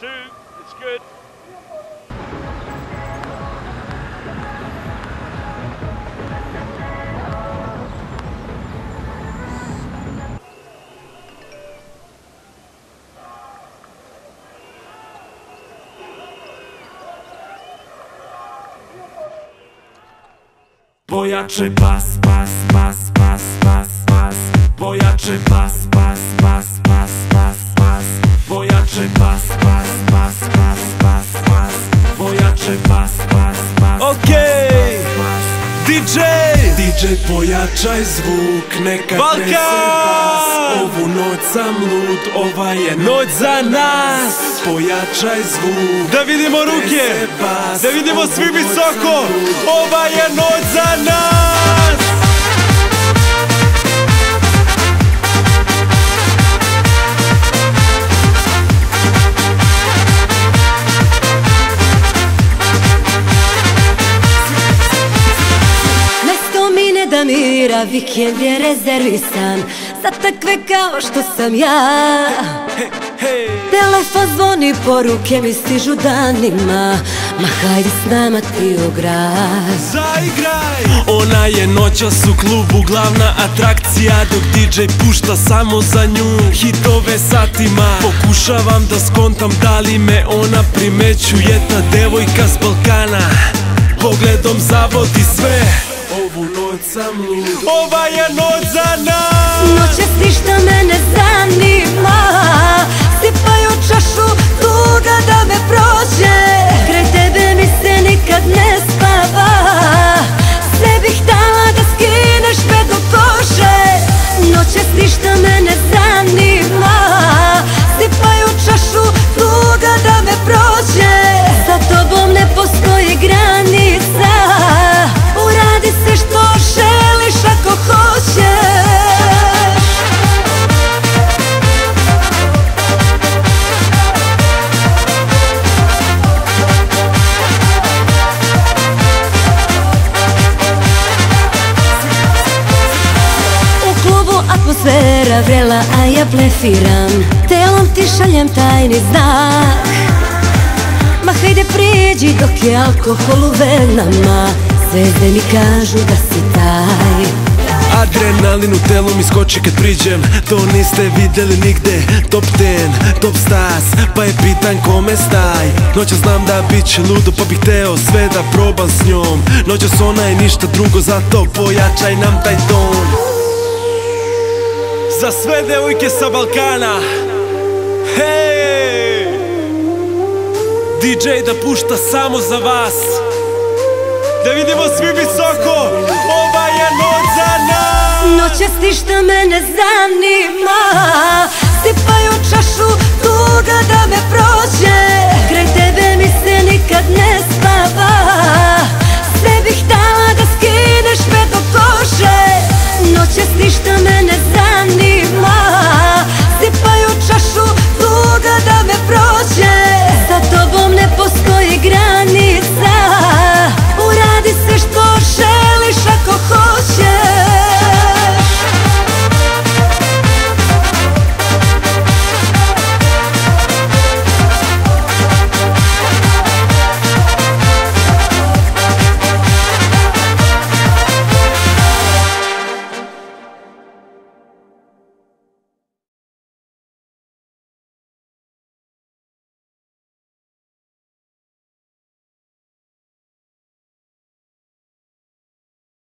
two, it's good. Pojaczy bas, bas, bas, bas, bas, bas Pojaczy bas, bas, DJ pojačaj zvuk, neka trese bas Ovu noć sam lud, ova je Noć za nas! Pojačaj zvuk Da vidimo ruke! bas, Da vidimo svi visoko. Ova je noć za nas mira, vikend je rezervisan Za takve kao što sam ja. Telefon zvoni, poruke mi stižu danima. Ma hajde s nama ti u grad zaigraj! Ona je noćas u klubu glavna atrakcija Dok DJ pušta samo za nju. Hitove satima Pokušavam da skontam da li me ona primećuje Ta devojka s Balkana. Pogledom zavodi sve noć sam lud Ova je noć za nas. Noćas ništa me ne atmosfera vrela, a ja blefiram Telom ti šaljem tajni znak. Ma hajde priđi dok je alkohol u venama. Zvezde mi kažu da si taj. Adrenalin u telu mi skoči kad priđem. To niste vidjeli nigde. Top 10, top stars Pa je pitan kome staj. Noća znam da bit će ludo Pa bih teo sve da probam s njom. Noćas ona je ništa drugo Zato pojačaj nam taj ton Za sve devojke sa Balkana. Hej! DJ da pušta samo za vas. Da vidimo svi visoko. Ova je noć za nas. Noćas ništa me ne zanima